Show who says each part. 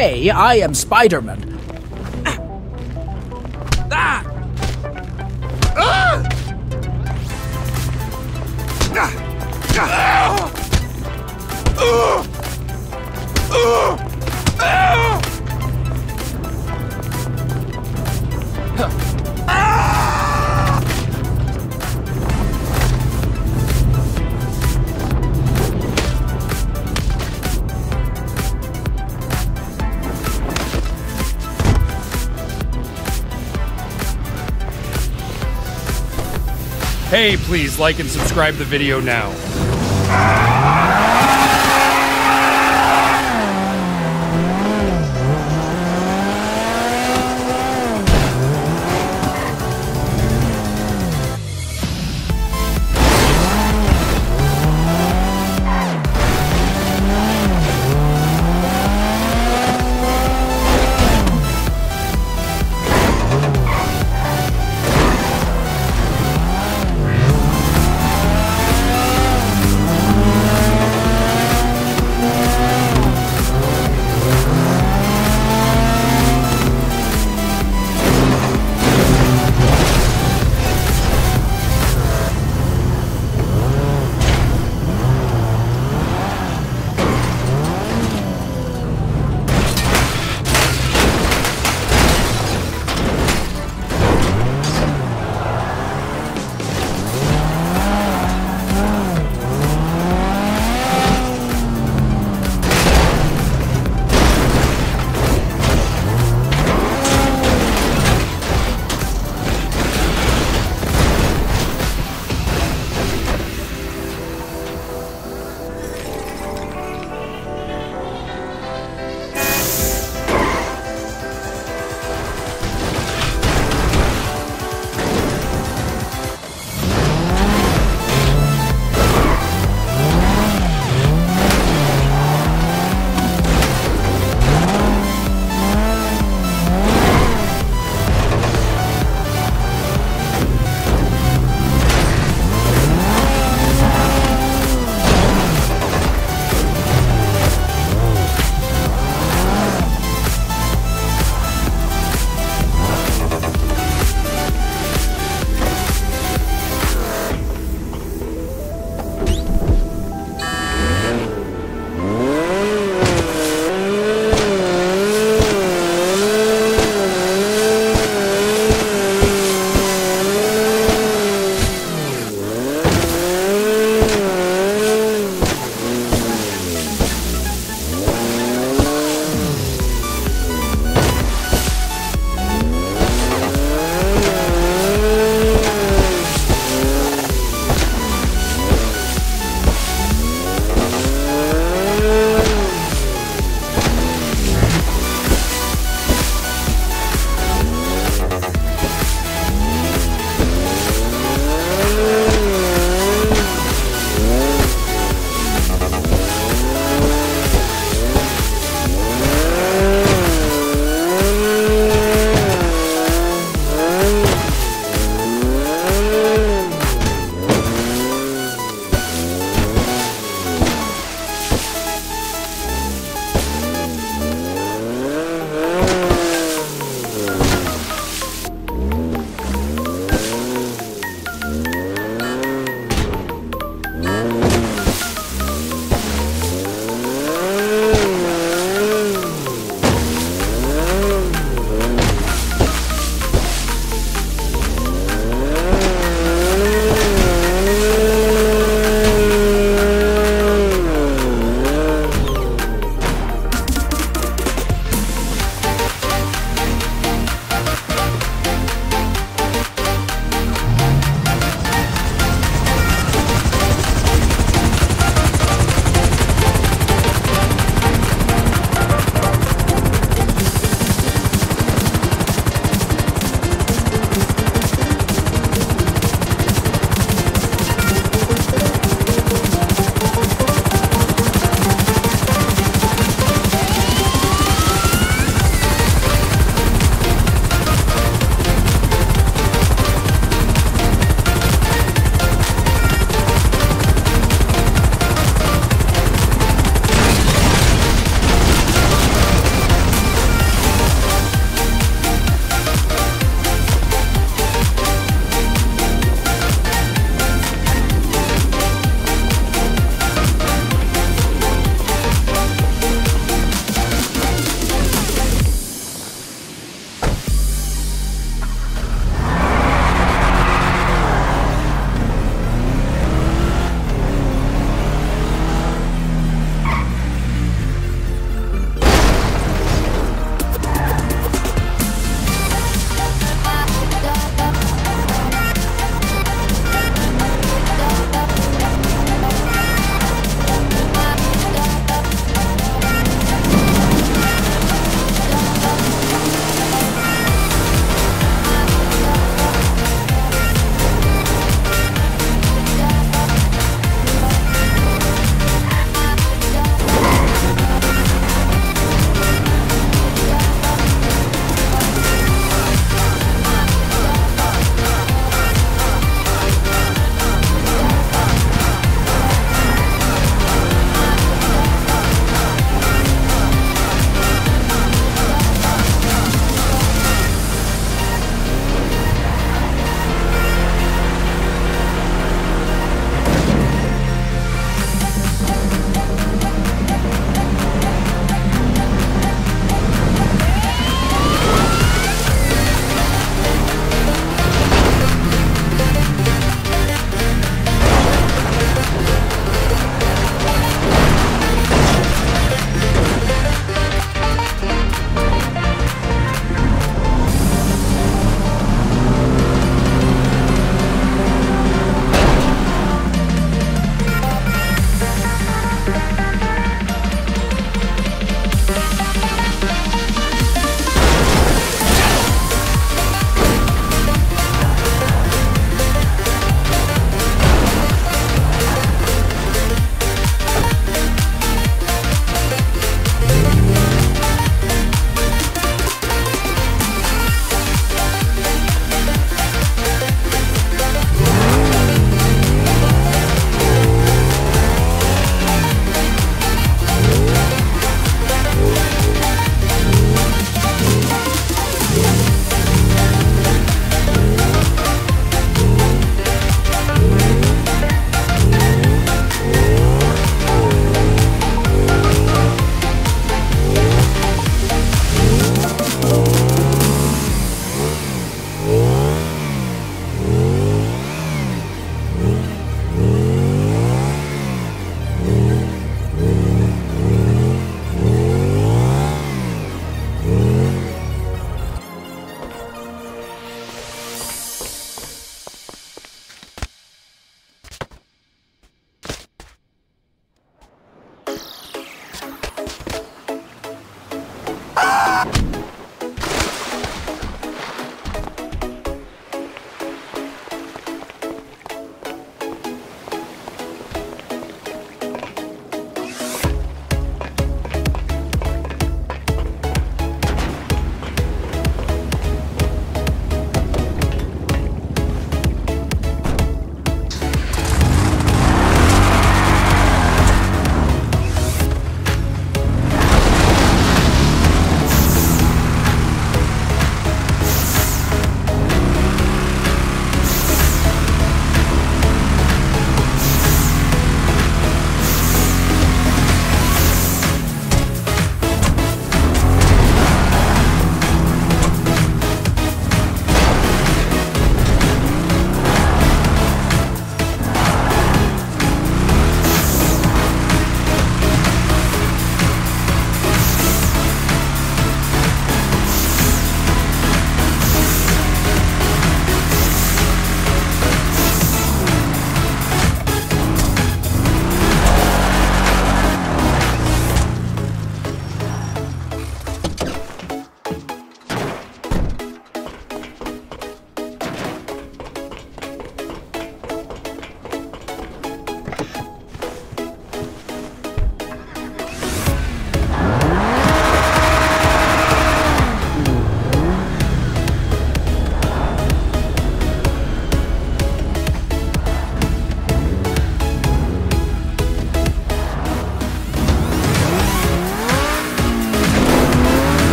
Speaker 1: Hey, I am Spider Man.
Speaker 2: Ah! ah! ah! ah!
Speaker 3: Hey, please like and subscribe the video now.